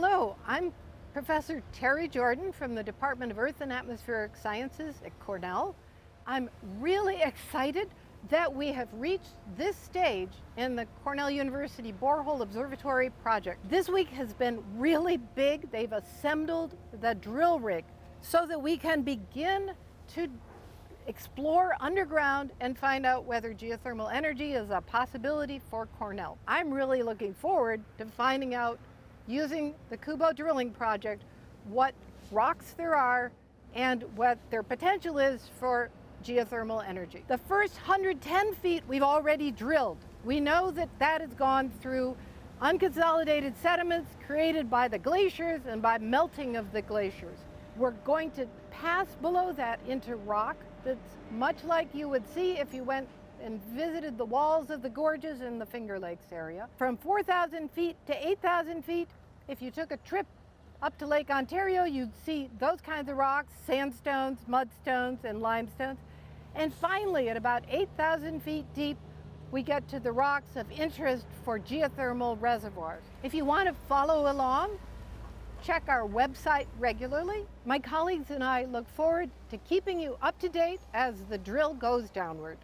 Hello, I'm Professor Terry Jordan from the Department of Earth and Atmospheric Sciences at Cornell. I'm really excited that we have reached this stage in the Cornell University Borehole Observatory project. This week has been really big. They've assembled the drill rig so that we can begin to explore underground and find out whether geothermal energy is a possibility for Cornell. I'm really looking forward to finding out using the CUBO drilling project what rocks there are and what their potential is for geothermal energy. The first 110 feet we've already drilled. We know that that has gone through unconsolidated sediments created by the glaciers and by melting of the glaciers. We're going to pass below that into rock that's much like you would see if you went and visited the walls of the gorges in the Finger Lakes area. From 4,000 feet to 8,000 feet, if you took a trip up to Lake Ontario, you'd see those kinds of rocks, sandstones, mudstones, and limestones. And finally, at about 8,000 feet deep, we get to the rocks of interest for geothermal reservoirs. If you want to follow along, check our website regularly. My colleagues and I look forward to keeping you up to date as the drill goes downward.